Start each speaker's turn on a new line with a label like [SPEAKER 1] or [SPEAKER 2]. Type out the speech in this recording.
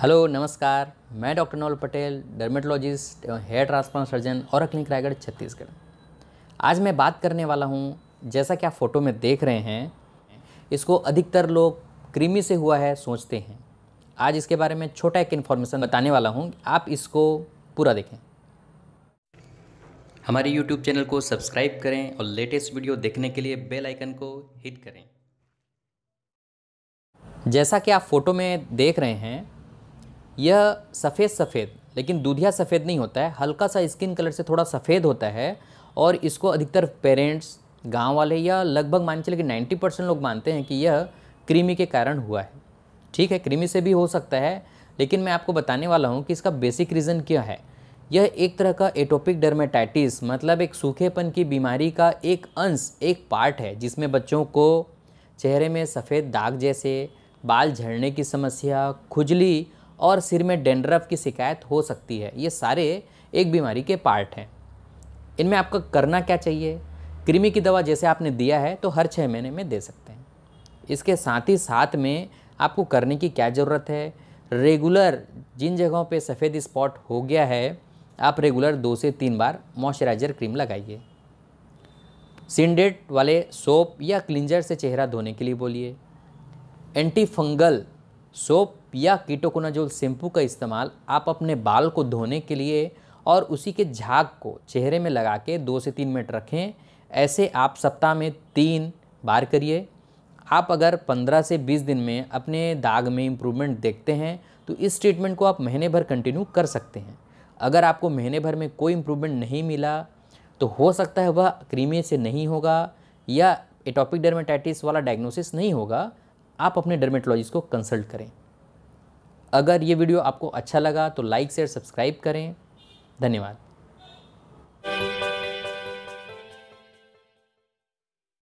[SPEAKER 1] Hello, नमस्कार। मैं doctor Naval Patel, dermatologist एवं हेयर ट्रांसप्लांट सर्जन और क्लिनिक रायगढ़, छत्तीसगढ़। आज मैं बात करने वाला हूँ, जैसा कि आप फ़ोटो में देख रहे हैं, इसको अधिकतर लोग कृमि से हुआ है, सोचते हैं। आज इसके बारे में छोटा एक इन्फॉर्मेशन बताने वाला हूँ, आप इसको पूरा देखें। हमारे YouTube चैनल को सब्सक्राइब करें और लेटेस्ट वीडियो देखने के लिए बेल आइकन को हिट करें। जैसा कि आप फ़ोटो में देख रहे हैं यह सफ़ेद सफ़ेद, लेकिन दूधिया सफ़ेद नहीं होता है। हल्का सा स्किन कलर से थोड़ा सफ़ेद होता है और इसको अधिकतर पेरेंट्स गाँव वाले या लगभग मान चले कि 90 परसेंट लोग मानते हैं कि यह कृमि के कारण हुआ है। ठीक है कृमि से भी हो सकता है, लेकिन मैं आपको बताने वाला हूँ कि इसका बेसिक रीज़न क्या है। यह एक तरह का एटोपिक डर्मेटाइटिस मतलब एक सूखेपन की बीमारी का एक अंश, एक पार्ट है, जिसमें बच्चों को चेहरे में सफ़ेद दाग जैसे, बाल झड़ने की समस्या, खुजली और सिर में डेंड्रफ की शिकायत हो सकती है। ये सारे एक बीमारी के पार्ट हैं। इनमें आपको करना क्या चाहिए? कृमि की दवा जैसे आपने दिया है तो हर छः महीने में दे सकते हैं। इसके साथ ही साथ में आपको करने की क्या ज़रूरत है? रेगुलर, जिन जगहों पे सफ़ेद स्पॉट हो गया है, आप रेगुलर दो से तीन बार मॉइस्चराइजर क्रीम लगाइए। सिंडेट वाले सोप या क्लिंजर से चेहरा धोने के लिए बोलिए। एंटी फंगल सोप या कीटोकोनाजोल शैम्पू का इस्तेमाल आप अपने बाल को धोने के लिए और उसी के झाग को चेहरे में लगा के दो से तीन मिनट रखें। ऐसे आप सप्ताह में तीन बार करिए। आप अगर 15 से 20 दिन में अपने दाग में इम्प्रूवमेंट देखते हैं तो इस ट्रीटमेंट को आप महीने भर कंटिन्यू कर सकते हैं। अगर आपको महीने भर में कोई इम्प्रूवमेंट नहीं मिला तो हो सकता है वह क्रीमी से नहीं होगा या एटॉपिक डर्मेटाइटिस वाला डायग्नोसिस नहीं होगा। आप अपने डर्मेटोलॉजिस्ट को कंसल्ट करें। अगर ये वीडियो आपको अच्छा लगा तो लाइक शेयर सब्सक्राइब करें। धन्यवाद।